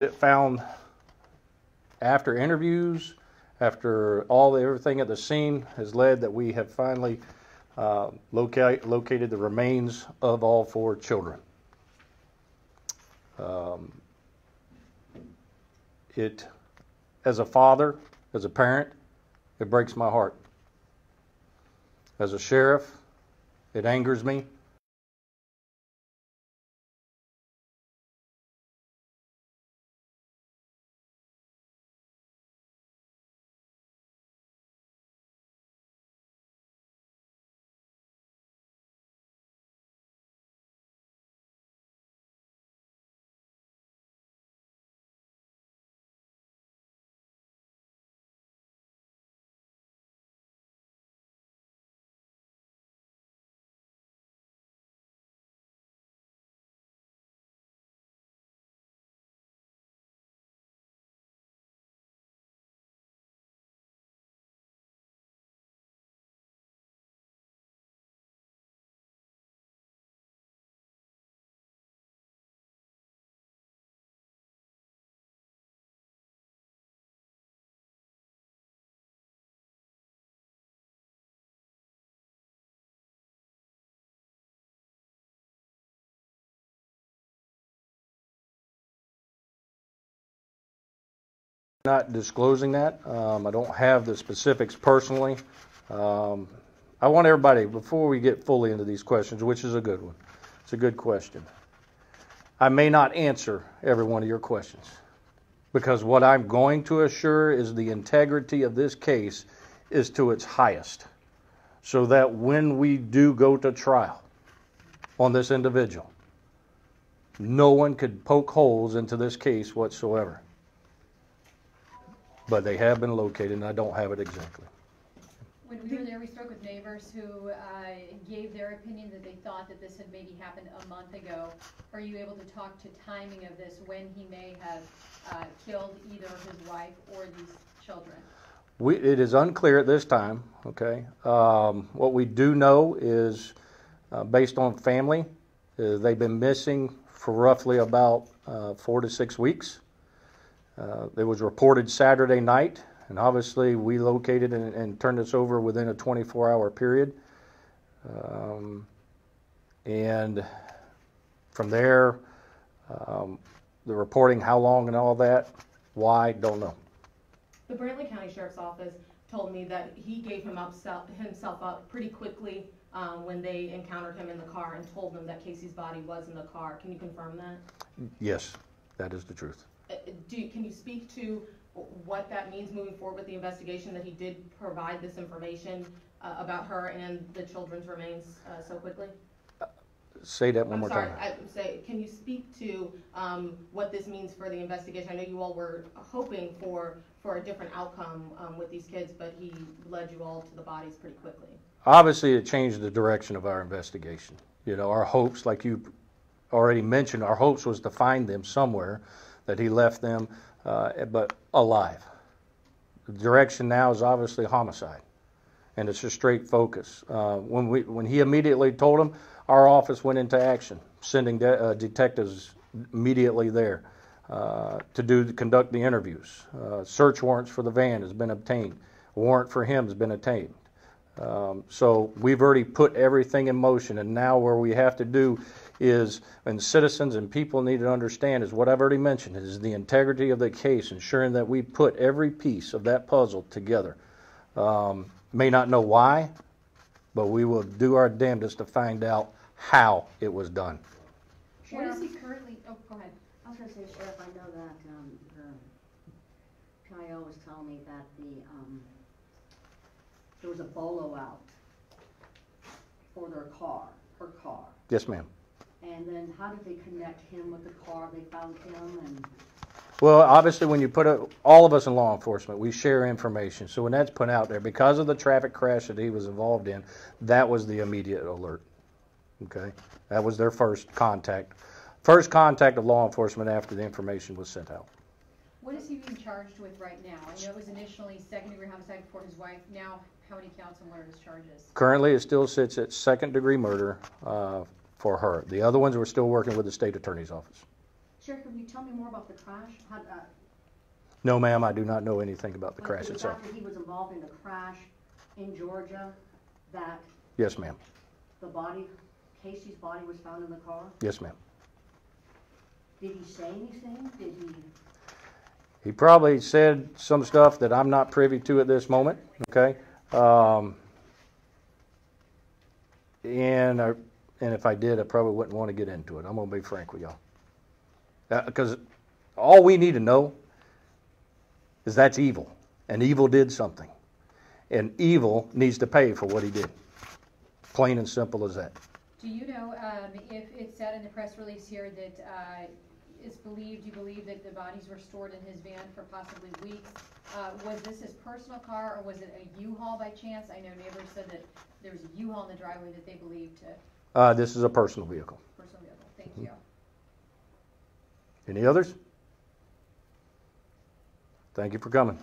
It found after interviews, after all the, everything at the scene has led that we have finally uh, locate, located the remains of all four children. Um, it, as a father, as a parent, it breaks my heart. As a sheriff, it angers me. Not disclosing that. Um, I don't have the specifics personally. Um, I want everybody, before we get fully into these questions, which is a good one, it's a good question. I may not answer every one of your questions because what I'm going to assure is the integrity of this case is to its highest. So that when we do go to trial on this individual, no one could poke holes into this case whatsoever. But they have been located, and I don't have it exactly. When we were there, we spoke with neighbors who uh, gave their opinion that they thought that this had maybe happened a month ago. Are you able to talk to timing of this, when he may have uh, killed either his wife or these children? We, it is unclear at this time, okay? Um, what we do know is, uh, based on family, uh, they've been missing for roughly about uh, four to six weeks. Uh, it was reported Saturday night, and obviously we located and, and turned this over within a 24 hour period. Um, and from there, um, the reporting, how long and all that, why, don't know. The Brantley County Sheriff's Office told me that he gave him up, himself up pretty quickly um, when they encountered him in the car and told them that Casei's body was in the car. Can you confirm that? Yes, that is the truth. Uh, do, can you speak to what that means moving forward with the investigation, that he did provide this information uh, about her and the children's remains uh, so quickly? Say that one I'm more sorry, time. I say, can you speak to um, what this means for the investigation? I know you all were hoping for, for a different outcome um, with these kids, but he led you all to the bodies pretty quickly. Obviously, it changed the direction of our investigation. You know, our hopes, like you already mentioned, our hopes was to find them somewhere, that he left them, uh, but alive. The direction now is obviously homicide, and it's a straight focus. Uh, when we, when he immediately told him, our office went into action, sending de- uh, detectives immediately there uh, to do conduct the interviews. Uh, search warrants for the van has been obtained. A warrant for him has been obtained. Um, so we've already put everything in motion, and now where we have to do is, and citizens and people need to understand, is what I've already mentioned, is the integrity of the case, ensuring that we put every piece of that puzzle together. Um, may not know why, but we will do our damnedest to find out how it was done. What is he currently, oh, go ahead. I was gonna say, Sheriff, I know that, um, the PIO was telling me that the, um, there was a bolo out for their car, her car. Yes, ma'am. And then how did they connect him with the car? They found him and, Well, obviously, when you put a, all of us in law enforcement, we share information. So when that's put out there, because of the traffic crash that he was involved in, that was the immediate alert. Okay, that was their first contact, first contact of law enforcement after the information was sent out. What is he being charged with right now? I know it was initially second degree homicide for his wife. Now, how many counts and what are his charges? Currently, it still sits at second degree murder uh, for her. The other ones we're still working with the state attorney's office. Sheriff, can you tell me more about the crash? How, uh, No, ma'am, I do not know anything about the crash itself. After he was involved in the crash in Georgia, that Yes, ma'am. the body, Casei's body was found in the car? Yes, ma'am. Did he say anything? Did he? He probably said some stuff that I'm not privy to at this moment, okay? Um, and, I, and if I did, I probably wouldn't want to get into it. I'm gonna be frank with y'all. Because all we need to know is that's evil, and evil did something. And evil needs to pay for what he did. Plain and simple as that. Do you know, um, if it said in the press release here that, uh, it's believed, you believe that the bodies were stored in his van for possibly weeks? Uh, was this his personal car or was it a U-Haul by chance? I know neighbors said that there was a U-Haul in the driveway that they believed to Uh, this is a personal vehicle. personal vehicle. Thank you. Any others? Thank you for coming.